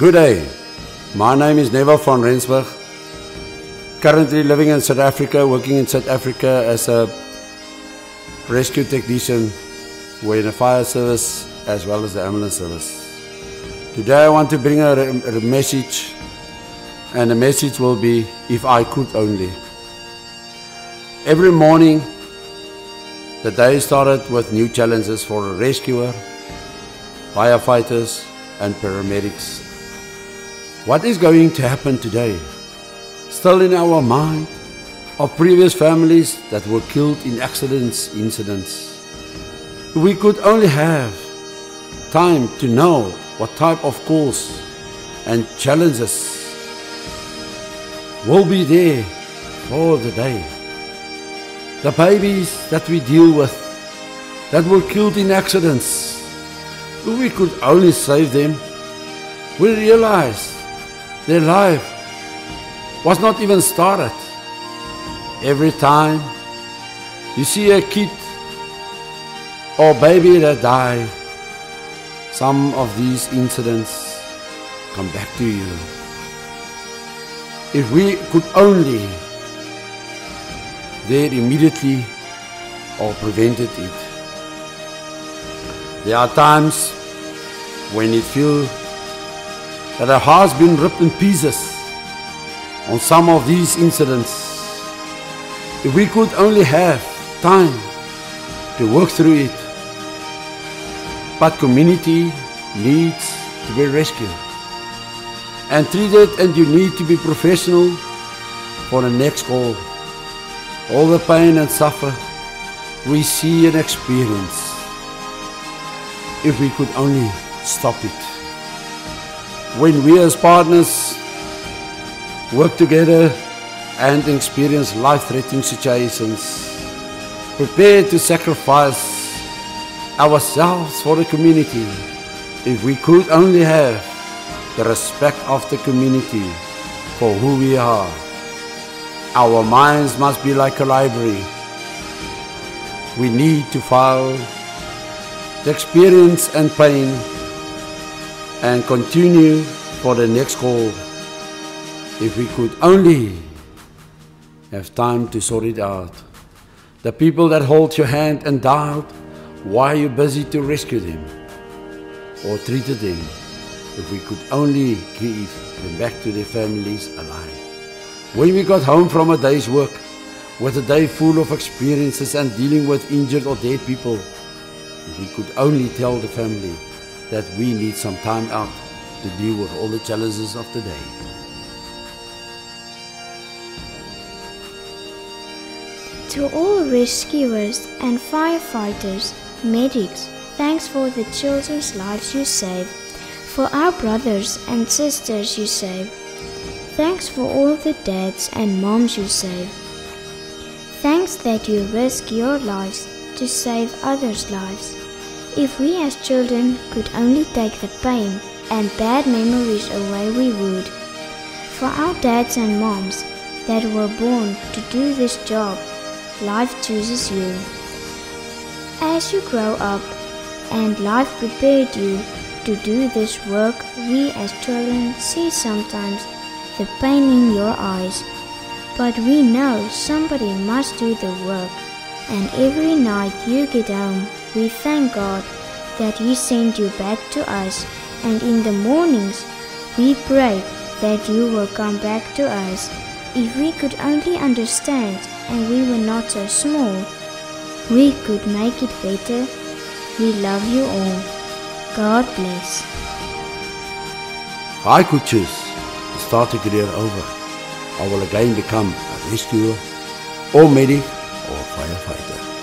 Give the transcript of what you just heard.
Good day. My name is Neville van Rensburg. Currently living in South Africa, working in South Africa as a rescue technician in the fire service as well as the ambulance service. Today I want to bring a, a message and the message will be if I could only. Every morning the day started with new challenges for a rescuer, firefighters and paramedics. What is going to happen today? Still in our mind of previous families that were killed in accidents, incidents. We could only have time to know what type of calls and challenges will be there for the day. The babies that we deal with that were killed in accidents, we could only save them. We realized their life was not even started. Every time you see a kid or baby that die, some of these incidents come back to you. If we could only there immediately or prevented it. There are times when it feels that a heart's been ripped in pieces on some of these incidents. If we could only have time to work through it. But community needs to be rescued and treated and you need to be professional for the next call. All the pain and suffer we see and experience. If we could only stop it. When we as partners work together and experience life-threatening situations, prepared to sacrifice ourselves for the community, if we could only have the respect of the community for who we are. Our minds must be like a library. We need to file the experience and pain and continue for the next call. If we could only have time to sort it out. The people that hold your hand and doubt why you're busy to rescue them or treated them. If we could only give them back to their families alive. When we got home from a day's work, with a day full of experiences and dealing with injured or dead people, if we could only tell the family that we need some time out to deal with all the challenges of the day. To all rescuers and firefighters, medics, thanks for the children's lives you save, for our brothers and sisters you save. Thanks for all the dads and moms you save. Thanks that you risk your lives to save others' lives. If we as children could only take the pain and bad memories away, we would. For our dads and moms that were born to do this job, life chooses you. As you grow up and life prepared you to do this work, we as children see sometimes the pain in your eyes. But we know somebody must do the work, and every night you get home, we thank God that He sent you back to us, and in the mornings we pray that you will come back to us. If we could only understand and we were not so small, we could make it better. We love you all. God bless. I could choose to start a career over. I will again become a rescuer or medic or firefighter.